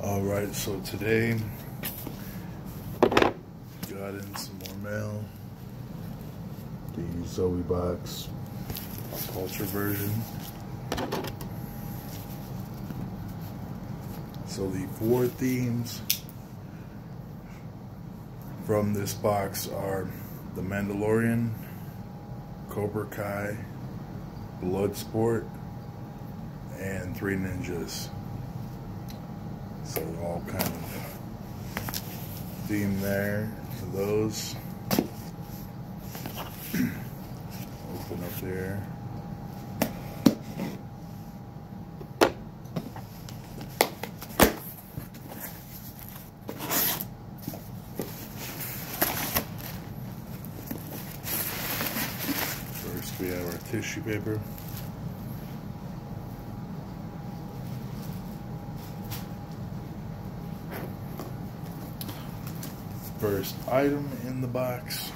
All right, so today got in some more mail. The Zobie Box Ultra version. So the four themes from this box are The Mandalorian, Cobra Kai, Bloodsport, and Three Ninjas. So all kind of theme there for those. Open up there. First we have our tissue paper. First item in the box.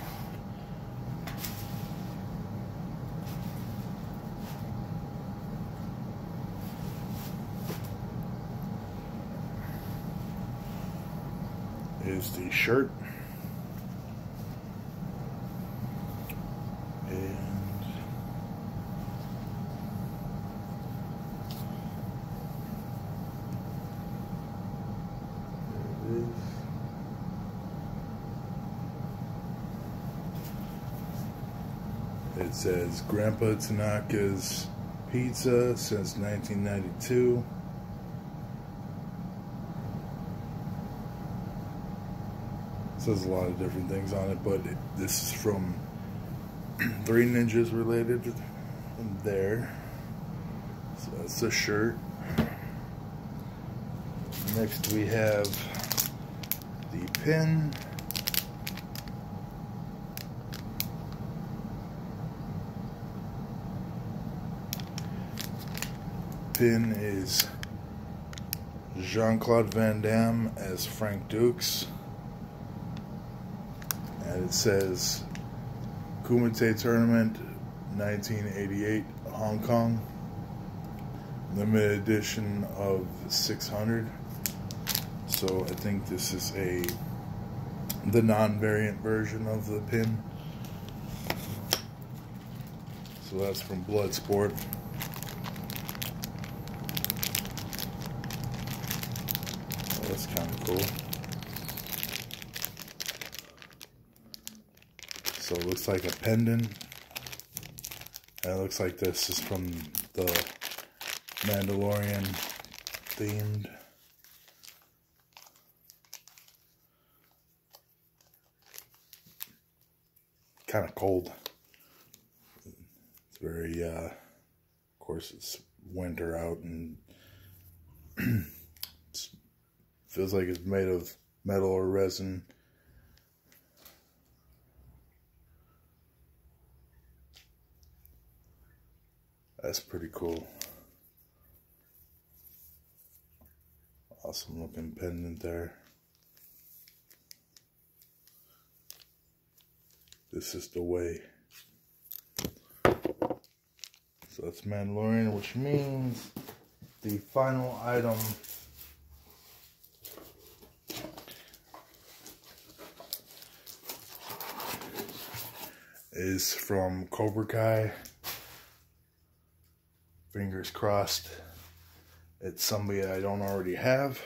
Is the shirt. And there it is. It says Grandpa Tanaka's Pizza since 1992. says a lot of different things on it, but it, this is from Three Ninjas related there. So that's a shirt. Next we have the pin. Pin is Jean-Claude Van Damme as Frank Dux. And it says Kumite Tournament 1988 Hong Kong. Limited edition of 600. So I think this is a the non-variant version of the pin. So that's from Bloodsport. That's kind of cool. So it looks like a pendant. And it looks like this is from the Mandalorian themed. Kind of cold. It's very, uh, of course, it's winter out and feels like it's made of metal or resin. That's pretty cool. Awesome looking pendant there. This is the way. So that's Mandalorian, which means the final item is from Cobra Kai. Fingers crossed it's somebody I don't already have.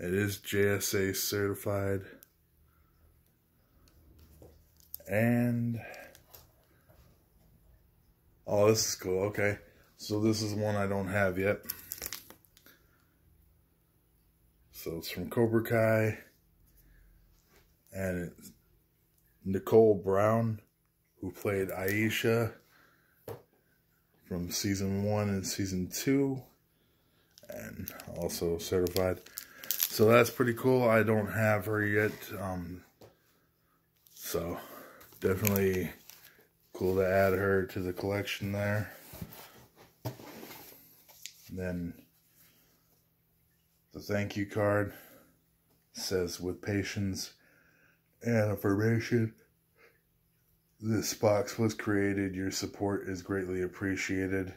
It is JSA certified. And oh, this is cool. Okay, so this is one I don't have yet. So it's from Cobra Kai, and it's Nicole Brown, who played Aisha from season one and season two, and also certified. So that's pretty cool. I don't have her yet, um, so definitely cool to add her to the collection there. Then the thank you card says with patience and affirmation. This box was created. Your support is greatly appreciated.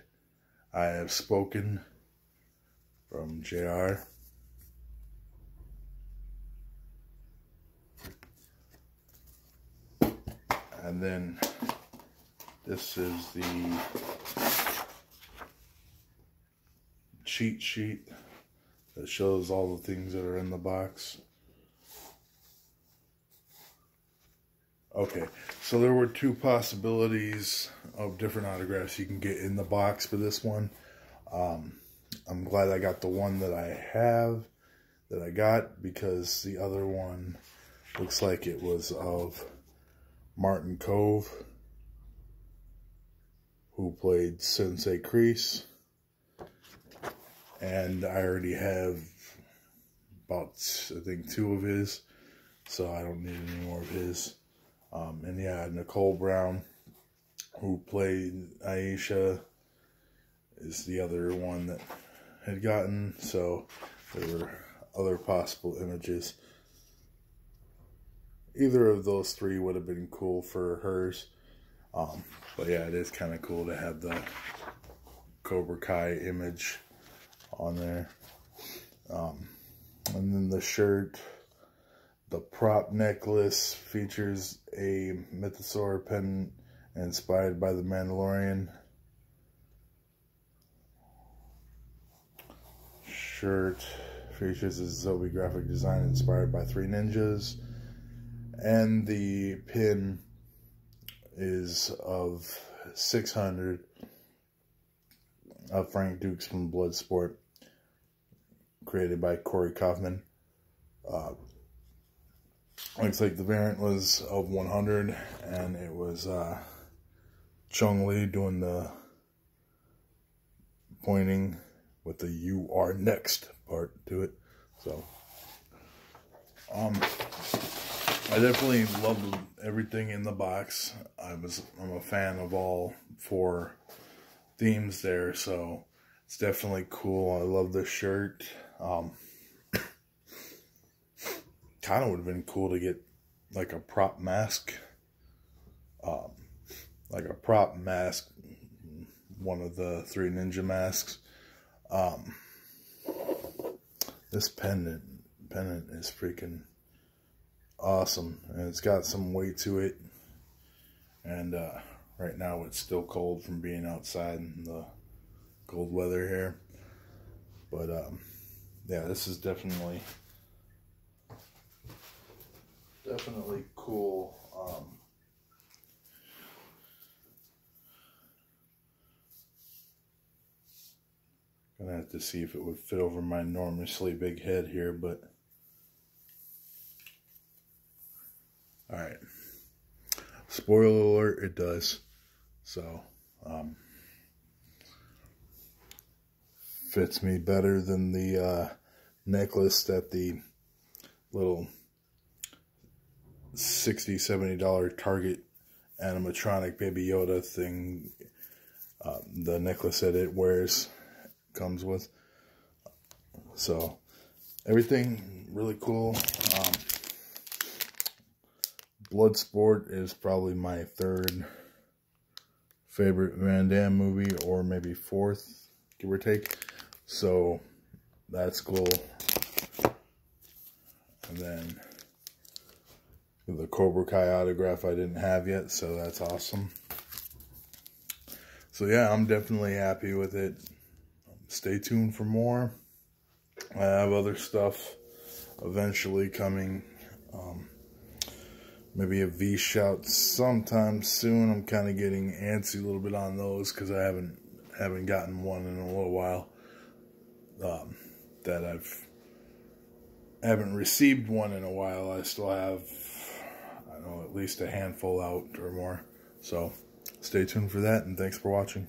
I have spoken. from JR. And then this is the cheat sheet that shows all the things that are in the box. Okay, so there were two possibilities of different autographs you can get in the box for this one. Um, I'm glad I got the one that I have, that I got, because the other one looks like it was of Martin Kove, who played Sensei Kreese. And I already have about, I think, two of his, so I don't need any more of his. Um, and yeah, Nicole Brown, who played Aisha, is the other one that had gotten. So there were other possible images. Either of those three would have been cool for hers. Um, but yeah, it is kind of cool to have the Cobra Kai image on there. Um, and then the shirt, the prop necklace features a mythosaur pendant inspired by the Mandalorian. Shirt features a Zobie graphic design inspired by Three Ninjas. And the pin is of 600 of Frank Dux from Bloodsport, created by Corey Kaufman. Uh, looks like the variant was of 100, and it was uh, Chong Li doing the pointing with the "You are next" part to it. So, um, I definitely loved everything in the box. I was I'm a fan of all four themes there, so it's definitely cool. I love the shirt. Um, kind of would have been cool to get like a prop mask, um, like a prop mask, one of the three ninja masks. Um, this pendant pendant is freaking awesome, and it's got some weight to it. And uh, right now it's still cold from being outside in the cold weather here. But um, yeah, this is definitely definitely cool. Um, gonna have to see if it would fit over my enormously big head here, but all right. Spoiler alert, it does. So, um, fits me better than the uh, necklace that the little 60 $70 Target animatronic Baby Yoda thing, uh, the necklace that it wears comes with. So, everything really cool. Um, Bloodsport is probably my third favorite Van Damme movie, or maybe fourth, give or take. So, that's cool. And then the Cobra Kai autograph I didn't have yet, so that's awesome. So yeah, I'm definitely happy with it. Stay tuned for more. I have other stuff eventually coming. Um, maybe a V shout sometime soon. I'm kind of getting antsy a little bit on those because I haven't haven't gotten one in a little while. Um, that I've haven't received one in a while. I still have I know at least a handful out or more. So stay tuned for that and thanks for watching.